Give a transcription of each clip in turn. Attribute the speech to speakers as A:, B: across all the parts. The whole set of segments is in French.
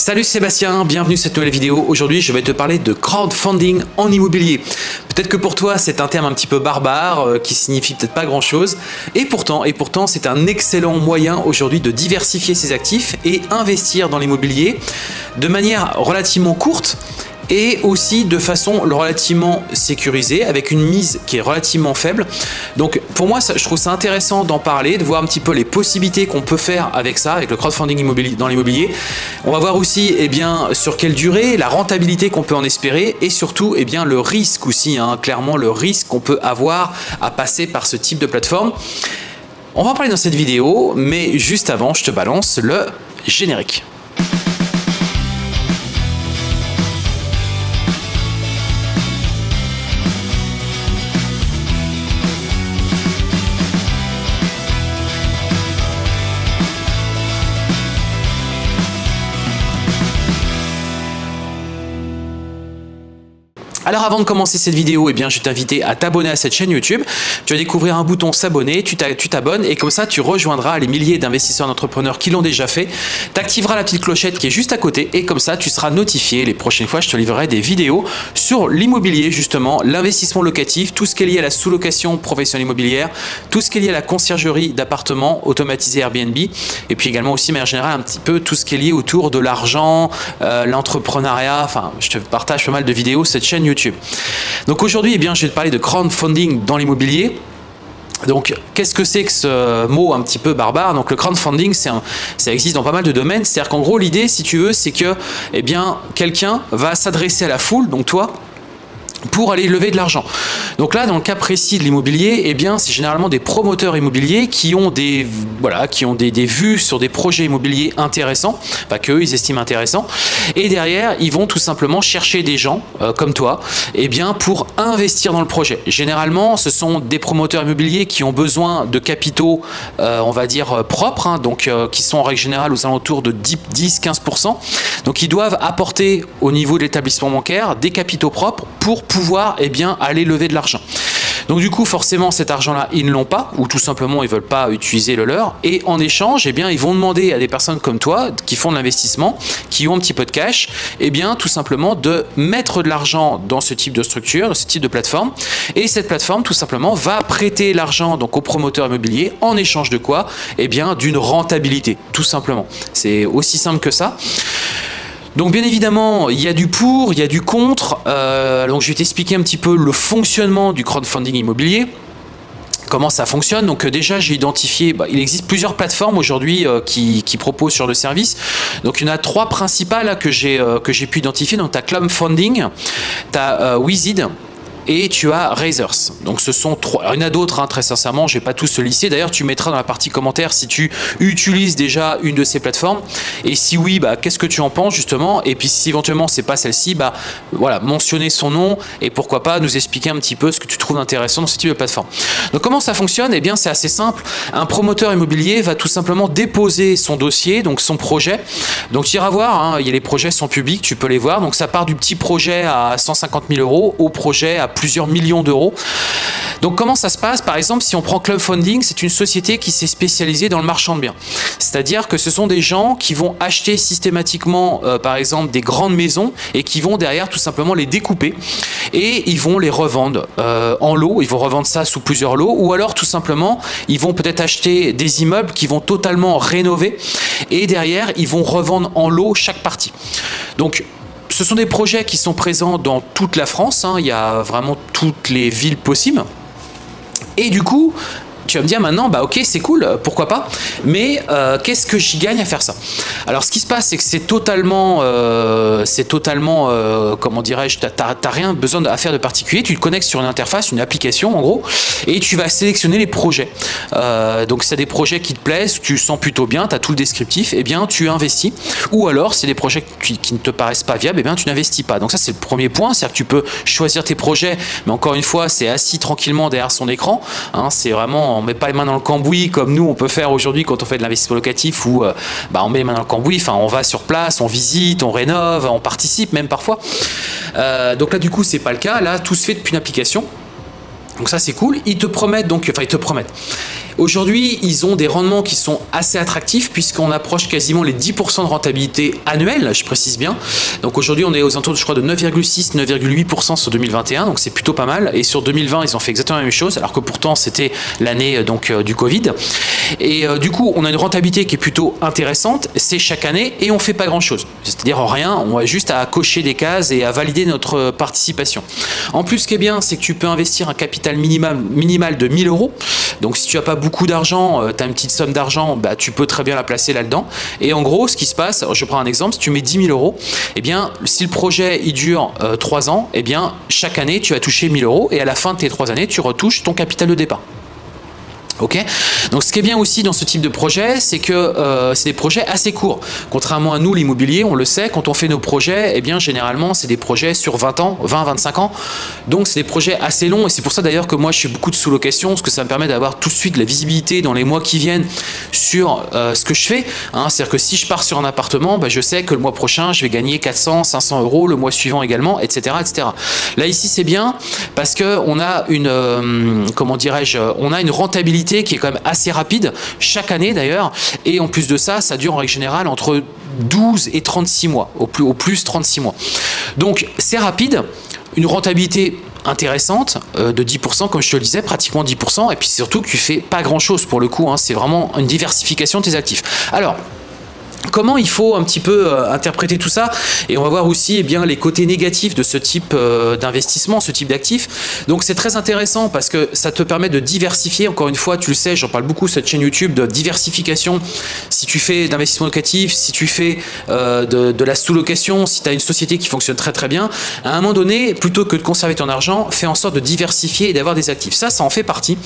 A: Salut Sébastien, bienvenue sur cette nouvelle vidéo. Aujourd'hui, je vais te parler de crowdfunding en immobilier. Peut-être que pour toi, c'est un terme un petit peu barbare euh, qui signifie peut-être pas grand-chose. Et pourtant, et pourtant, c'est un excellent moyen aujourd'hui de diversifier ses actifs et investir dans l'immobilier de manière relativement courte et aussi de façon relativement sécurisée avec une mise qui est relativement faible. Donc pour moi, je trouve ça intéressant d'en parler, de voir un petit peu les possibilités qu'on peut faire avec ça, avec le crowdfunding immobilier, dans l'immobilier. On va voir aussi eh bien, sur quelle durée, la rentabilité qu'on peut en espérer et surtout eh bien, le risque aussi, hein, clairement le risque qu'on peut avoir à passer par ce type de plateforme. On va en parler dans cette vidéo, mais juste avant, je te balance le générique. Alors avant de commencer cette vidéo, eh je vais t'inviter à t'abonner à cette chaîne YouTube. Tu vas découvrir un bouton s'abonner, tu t'abonnes et comme ça tu rejoindras les milliers d'investisseurs d'entrepreneurs qui l'ont déjà fait. Tu activeras la petite clochette qui est juste à côté et comme ça tu seras notifié. Les prochaines fois, je te livrerai des vidéos sur l'immobilier justement, l'investissement locatif, tout ce qui est lié à la sous-location professionnelle immobilière, tout ce qui est lié à la conciergerie d'appartements automatisés Airbnb et puis également aussi, de manière générale, un petit peu tout ce qui est lié autour de l'argent, euh, l'entrepreneuriat. Enfin, je te partage pas mal de vidéos cette chaîne YouTube. Donc aujourd'hui, eh bien, je vais te parler de crowdfunding dans l'immobilier. Donc, qu'est-ce que c'est que ce mot un petit peu barbare? Donc, le crowdfunding, un, ça existe dans pas mal de domaines. C'est-à-dire qu'en gros, l'idée, si tu veux, c'est que, eh bien, quelqu'un va s'adresser à la foule, donc toi, pour aller lever de l'argent. Donc là, dans le cas précis de l'immobilier, eh bien, c'est généralement des promoteurs immobiliers qui ont des voilà, qui ont des, vues sur des projets immobiliers intéressants, pas qu'eux, ils estiment intéressants. Et derrière, ils vont tout simplement chercher des gens euh, comme toi, eh bien, pour investir dans le projet. Généralement, ce sont des promoteurs immobiliers qui ont besoin de capitaux, euh, on va dire euh, propres, hein, donc qui sont en règle générale aux alentours de 10-15%. Donc, ils doivent apporter au niveau de l'établissement bancaire des capitaux propres pour pouvoir eh bien, aller lever de l'argent. Donc du coup, forcément, cet argent-là, ils ne l'ont pas, ou tout simplement, ils veulent pas utiliser le leur. Et en échange, eh bien, ils vont demander à des personnes comme toi, qui font de l'investissement, qui ont un petit peu de cash, eh bien, tout simplement de mettre de l'argent dans ce type de structure, dans ce type de plateforme. Et cette plateforme, tout simplement, va prêter l'argent donc au promoteur immobilier en échange de quoi? Eh bien, d'une rentabilité, tout simplement. C'est aussi simple que ça. Donc bien évidemment, il y a du pour, il y a du contre. Euh, donc je vais t'expliquer un petit peu le fonctionnement du crowdfunding immobilier comment ça fonctionne. Donc euh, déjà, j'ai identifié, bah, il existe plusieurs plateformes aujourd'hui euh, qui, proposent sur le service. Donc il y en a trois principales que j'ai pu identifier. Donc tu as Clumfunding, tu as Wizid et tu as Razors. Donc ce sont trois. il y en a d'autres, hein, très sincèrement, je vais pas tous lister. D'ailleurs, tu mettras dans la partie commentaire si tu utilises déjà une de ces plateformes. Et si oui, bah, qu'est-ce que tu en penses justement? Et puis si éventuellement c'est pas celle-ci, bah voilà, mentionner son nom et pourquoi pas nous expliquer un petit peu ce que tu trouves intéressant dans ce type de plateforme. Donc comment ça fonctionne? Eh bien, c'est assez simple. Un promoteur immobilier va tout simplement déposer son dossier, donc son projet. Donc tu iras voir, hein, les projets sont publics, tu peux les voir. Donc ça part du petit projet à 150 000 euros au projet à plusieurs millions d'euros. Donc comment ça se passe? Par exemple, si on prend Club Funding, c'est une société qui s'est spécialisée dans le marchand de biens. C'est-à-dire que ce sont des gens qui vont acheter systématiquement, euh, par exemple, des grandes maisons et qui vont derrière tout simplement les découper et ils vont les revendre euh, en lots. Ils vont revendre ça sous plusieurs lots ou alors tout simplement, ils vont peut-être acheter des immeubles qui vont totalement rénover et derrière, ils vont revendre en lot chaque partie. Donc ce sont des projets qui sont présents dans toute la France. Hein. Il y a vraiment toutes les villes possibles. Et du coup, tu vas me dire maintenant, bah ok, c'est cool, pourquoi pas, mais euh, qu'est-ce que j'y gagne à faire ça? Alors, ce qui se passe, c'est que c'est totalement, euh, c'est totalement, euh, comment dirais-je, t'as rien besoin à faire de particulier. Tu te connectes sur une interface, une application en gros, et tu vas sélectionner les projets. donc, c'est des projets qui te plaisent, tu sens plutôt bien, tu as tout le descriptif, et eh bien, tu investis. Ou alors, c'est des projets qui, ne te paraissent pas viables, et eh bien, tu n'investis pas. Donc, ça, c'est le premier point, c'est-à-dire que tu peux choisir tes projets, mais encore une fois, c'est assis tranquillement derrière son écran. Hein, c'est vraiment on met pas les mains dans le cambouis comme nous on peut faire aujourd'hui quand on fait de l'investissement locatif où euh, bah, on met les mains dans le cambouis, enfin on va sur place, on visite, on rénove, on participe même parfois. Euh, donc là du coup c'est pas le cas, là tout se fait depuis une application. Donc ça c'est cool. Ils te promettent donc, enfin ils te promettent Aujourd'hui, ils ont des rendements qui sont assez attractifs puisqu'on approche quasiment les 10% de rentabilité annuelle, je précise bien. Donc aujourd'hui, on est aux alentours, je crois, de 9,6, 9,8% sur 2021, donc c'est plutôt pas mal. Et sur 2020, ils ont fait exactement la même chose, alors que pourtant c'était l'année euh, donc euh, du Covid. Et euh, du coup, on a une rentabilité qui est plutôt intéressante. C'est chaque année et on fait pas grand chose. C'est-à-dire rien, on a juste à cocher des cases et à valider notre participation. En plus, ce qui est bien, c'est que tu peux investir un capital minimal, minimal de 1000 euros. Donc si tu as pas beaucoup d'argent, tu as une petite somme d'argent, bah, tu peux très bien la placer là-dedans. Et en gros, ce qui se passe, je prends un exemple, si tu mets 10 000 euros, eh bien, si le projet il dure 3 ans, eh bien, chaque année, tu vas toucher 1000 euros et à la fin de tes 3 années, tu retouches ton capital de départ. Donc ce qui est bien aussi dans ce type de projet, c'est que euh, c'est des projets assez courts. Contrairement à nous, l'immobilier, on le sait, quand on fait nos projets, eh bien généralement c'est des projets sur 20 ans, 20-25 ans. Donc c'est des projets assez longs et c'est pour ça d'ailleurs que moi je fais beaucoup de sous-location, parce que ça me permet d'avoir tout de suite la visibilité dans les mois qui viennent sur euh, ce que je fais. Hein. C'est-à-dire que si je pars sur un appartement, bah, je sais que le mois prochain je vais gagner 400, 500 euros, le mois suivant également, etc. etc. Là ici c'est bien parce qu'on a une, euh, comment dirais-je, on a une rentabilité qui est quand même assez rapide, chaque année d'ailleurs. Et en plus de ça, ça dure en règle générale entre 12 et 36 mois, au plus, au plus 36 mois. Donc c'est rapide, une rentabilité intéressante euh, de 10%, comme je te le disais, pratiquement 10%. Et puis surtout que tu fais pas grand chose pour le coup, hein. c'est vraiment une diversification de tes actifs. Alors, Comment il faut un petit peu euh, interpréter tout ça Et on va voir aussi eh bien, les côtés négatifs de ce type euh, d'investissement, ce type d'actifs. Donc c'est très intéressant parce que ça te permet de diversifier. Encore une fois, tu le sais, j'en parle beaucoup cette chaîne YouTube de diversification. Si tu fais d'investissement locatif, si tu fais euh, de, la sous-location, si tu as une société qui fonctionne très très bien, à un moment donné, plutôt que de conserver ton argent, fais en sorte de diversifier et d'avoir des actifs. Ça, ça en fait partie.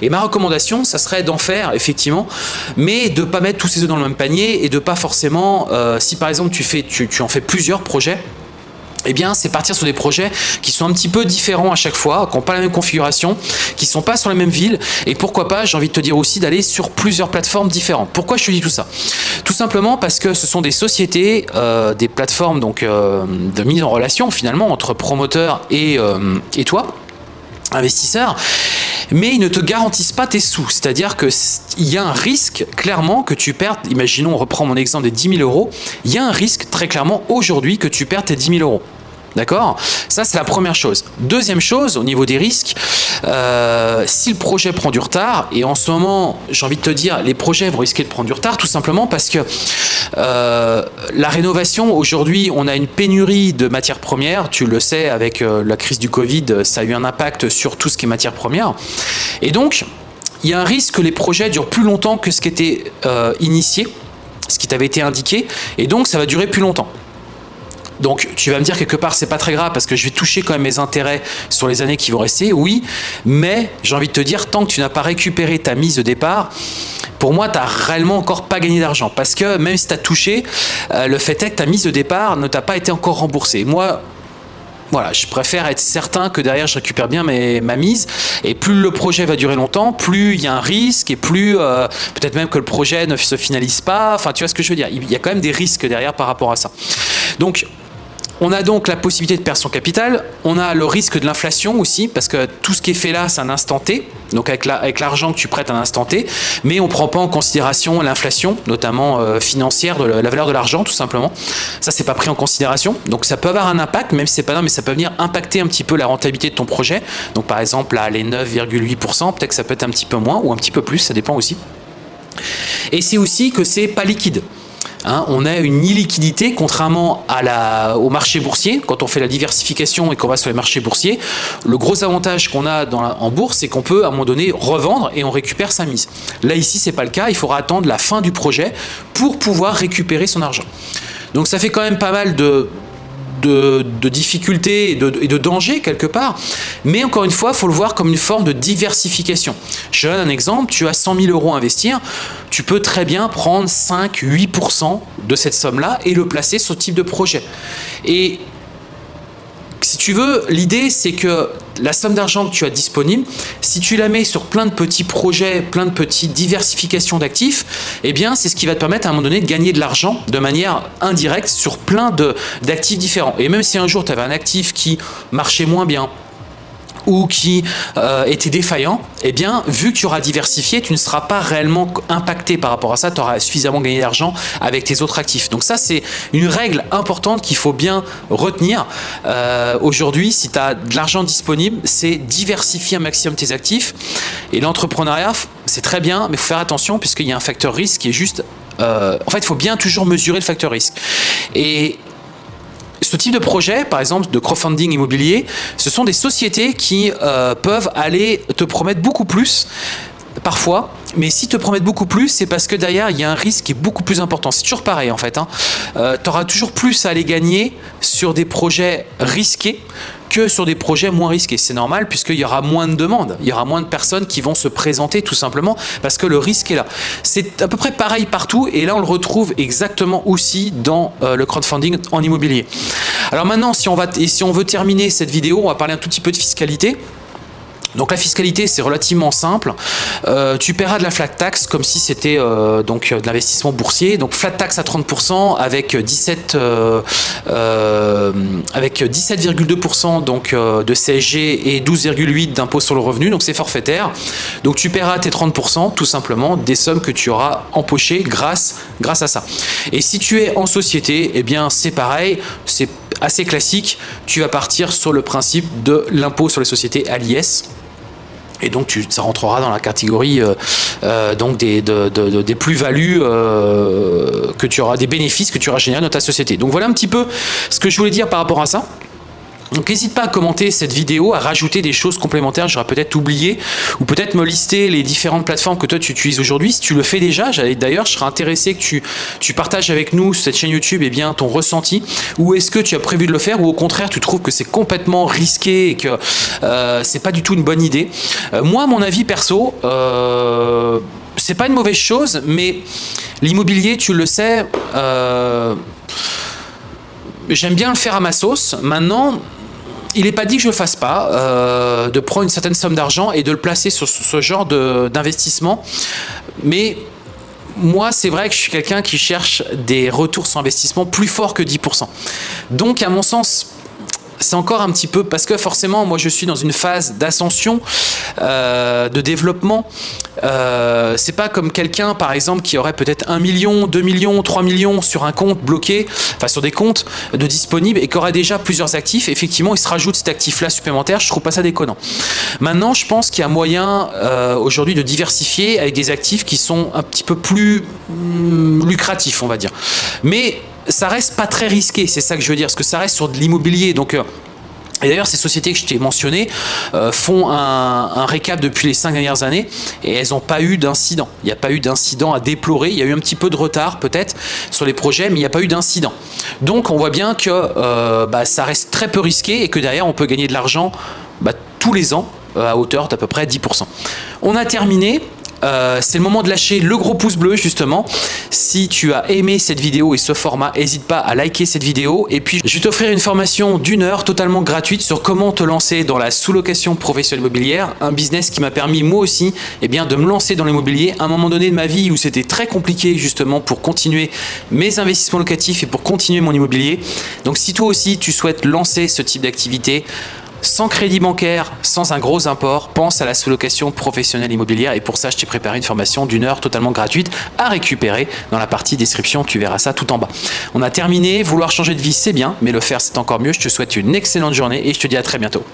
A: Et ma recommandation, ça serait d'en faire effectivement, mais de ne pas mettre tous ses œufs dans le même panier et de pas forcément, euh, si par exemple tu, fais, tu, en fais plusieurs projets, eh bien, c'est partir sur des projets qui sont un petit peu différents à chaque fois, qui n'ont pas la même configuration, qui ne sont pas sur la même ville, et pourquoi pas, j'ai envie de te dire aussi, d'aller sur plusieurs plateformes différentes. Pourquoi je te dis tout ça? Tout simplement parce que ce sont des sociétés, euh, des plateformes donc euh, de mise en relation finalement entre promoteurs et, et toi, investisseurs, mais ils ne te garantissent pas tes sous. C'est-à-dire qu'il y a un risque clairement que tu perdes, imaginons, on reprend mon exemple des 10 000 euros, il y a un risque très clairement aujourd'hui que tu perds tes 10 000 euros. D'accord? Ça, c'est la première chose. Deuxième chose, au niveau des risques, euh, si le projet prend du retard, et en ce moment, j'ai envie de te dire, les projets vont risquer de prendre du retard, tout simplement parce que euh, la rénovation, aujourd'hui, on a une pénurie de matières premières. Tu le sais, avec euh, la crise du Covid, ça a eu un impact sur tout ce qui est matières premières. Et donc, il y a un risque que les projets durent plus longtemps que ce qui était initié, ce qui t'avait été indiqué, et donc ça va durer plus longtemps. Donc tu vas me dire quelque part c'est pas très grave parce que je vais toucher quand même mes intérêts sur les années qui vont rester, oui, mais j'ai envie de te dire tant que tu n'as pas récupéré ta mise de départ, pour moi, tu n'as réellement encore pas gagné d'argent. Parce que même si tu as touché, euh, le fait est que ta mise de départ ne t'a pas été encore remboursée. Moi, voilà, je préfère être certain que derrière je récupère bien ma mise. Et plus le projet va durer longtemps, plus il y a un risque et plus euh, peut-être même que le projet ne se finalise pas. Enfin, tu vois ce que je veux dire? Il y a quand même des risques derrière par rapport à ça. Donc, on a donc la possibilité de perdre son capital, on a le risque de l'inflation aussi, parce que tout ce qui est fait là, c'est un instant T, donc avec l'argent que tu prêtes à un instant T, mais on ne prend pas en considération l'inflation, notamment euh, financière, la, valeur de l'argent tout simplement. Ça, c'est pas pris en considération, donc ça peut avoir un impact, même si c'est pas non, mais ça peut venir impacter un petit peu la rentabilité de ton projet. Donc par exemple, là, les 9,8%, peut-être que ça peut être un petit peu moins ou un petit peu plus, ça dépend aussi. Et c'est aussi que c'est pas liquide. Hein, on a une illiquidité, contrairement au marché boursier. Quand on fait la diversification et qu'on va sur les marchés boursiers, le gros avantage qu'on a en bourse, c'est qu'on peut à un moment donné revendre et on récupère sa mise. Là ici, c'est pas le cas. Il faudra attendre la fin du projet pour pouvoir récupérer son argent. Donc ça fait quand même pas mal de, de, difficultés et de, dangers quelque part. Mais encore une fois, il faut le voir comme une forme de diversification. Je donne un exemple, tu as 100 000 euros à investir, tu peux très bien prendre 5-8% de cette somme-là et le placer sur ce type de projet. Et si tu veux, l'idée c'est que la somme d'argent que tu as disponible, si tu la mets sur plein de petits projets, plein de petites diversifications d'actifs, eh bien c'est ce qui va te permettre à un moment donné de gagner de l'argent de manière indirecte sur plein d'actifs différents. Et même si un jour tu avais un actif qui marchait moins bien, ou qui euh, était défaillant, eh bien, vu que tu auras diversifié, tu ne seras pas réellement impacté par rapport à ça, tu auras suffisamment gagné d'argent avec tes autres actifs. Donc ça, c'est une règle importante qu'il faut bien retenir. Euh, aujourd'hui, si tu as de l'argent disponible, c'est diversifier un maximum tes actifs. Et l'entrepreneuriat, c'est très bien, mais il faut faire attention puisqu'il y a un facteur risque qui est juste... Euh, en fait, il faut bien toujours mesurer le facteur risque. Et ce type de projet, par exemple de crowdfunding immobilier, ce sont des sociétés qui euh, peuvent aller te promettre beaucoup plus parfois, mais si te promettent beaucoup plus, c'est parce que derrière, il y a un risque qui est beaucoup plus important. C'est toujours pareil en fait. Hein. Euh, tu auras toujours plus à aller gagner sur des projets risqués que sur des projets moins risqués. C'est normal puisqu'il y aura moins de demandes, il y aura moins de personnes qui vont se présenter tout simplement parce que le risque est là. C'est à peu près pareil partout et là on le retrouve exactement aussi dans euh, le crowdfunding en immobilier. Alors maintenant, si on, va et si on veut terminer cette vidéo, on va parler un tout petit peu de fiscalité. Donc la fiscalité c'est relativement simple. Euh, tu paieras de la flat tax comme si c'était euh, donc de l'investissement boursier. Donc flat tax à 30% avec 17 euh, avec 17,2% donc de CSG et 12,8 d'impôt sur le revenu. Donc c'est forfaitaire. Donc tu paieras tes 30% tout simplement des sommes que tu auras empochées grâce grâce à ça. Et si tu es en société, eh bien c'est pareil, c'est assez classique. Tu vas partir sur le principe de l'impôt sur les sociétés à l'IS et donc ça rentrera dans la catégorie euh, euh, des plus-values euh, que tu auras, des bénéfices que tu auras générés dans ta société. Donc voilà un petit peu ce que je voulais dire par rapport à ça. Donc n'hésite pas à commenter cette vidéo, à rajouter des choses complémentaires, j'aurais peut-être oublié, ou peut-être me lister les différentes plateformes que toi tu utilises aujourd'hui. Si tu le fais déjà, d'ailleurs, je serais intéressé que tu, tu partages avec nous cette chaîne YouTube et eh bien, ton ressenti, ou est-ce que tu as prévu de le faire, ou au contraire tu trouves que c'est complètement risqué et que euh, c'est pas du tout une bonne idée? Euh, moi, mon avis perso, euh, c'est pas une mauvaise chose, mais l'immobilier, tu le sais, euh, j'aime bien le faire à ma sauce. Maintenant, il n'est pas dit que je ne fasse pas, euh, de prendre une certaine somme d'argent et de le placer sur ce genre d'investissement. Mais moi, c'est vrai que je suis quelqu'un qui cherche des retours sur investissement plus forts que 10%. Donc, à mon sens, c'est encore un petit peu parce que forcément, moi, je suis dans une phase d'ascension, euh, de développement. Euh, c'est pas comme quelqu'un, par exemple, qui aurait peut-être 1 million, 2 millions, 3 millions sur un compte bloqué, enfin sur des comptes de disponibles et qui aurait déjà plusieurs actifs. Effectivement, il se rajoute cet actif-là supplémentaire. Je trouve pas ça déconnant. Maintenant, je pense qu'il y a moyen euh, aujourd'hui de diversifier avec des actifs qui sont un petit peu plus hum, lucratifs, on va dire. Mais ça reste pas très risqué, c'est ça que je veux dire, parce que ça reste sur de l'immobilier. Donc, euh, et d'ailleurs, ces sociétés que je t'ai mentionnées euh, font un, récap depuis les cinq dernières années et elles n'ont pas eu d'incident. Il n'y a pas eu d'incident à déplorer. Il y a eu un petit peu de retard peut-être sur les projets, mais il n'y a pas eu d'incident. Donc on voit bien que euh, bah, ça reste très peu risqué et que derrière on peut gagner de l'argent bah, tous les ans à hauteur d'à peu près 10%. On a terminé. Euh, c'est le moment de lâcher le gros pouce bleu justement. Si tu as aimé cette vidéo et ce format, n'hésite pas à liker cette vidéo. Et puis je vais t'offrir une formation d'une heure totalement gratuite sur comment te lancer dans la sous-location professionnelle immobilière, un business qui m'a permis moi aussi eh bien, de me lancer dans l'immobilier à un moment donné de ma vie où c'était très compliqué justement pour continuer mes investissements locatifs et pour continuer mon immobilier. Donc si toi aussi tu souhaites lancer ce type d'activité, sans crédit bancaire, sans un gros import, pense à la sous-location professionnelle immobilière. Et pour ça, je t'ai préparé une formation d'une heure totalement gratuite à récupérer dans la partie description. Tu verras ça tout en bas. On a terminé. Vouloir changer de vie, c'est bien, mais le faire, c'est encore mieux. Je te souhaite une excellente journée et je te dis à très bientôt.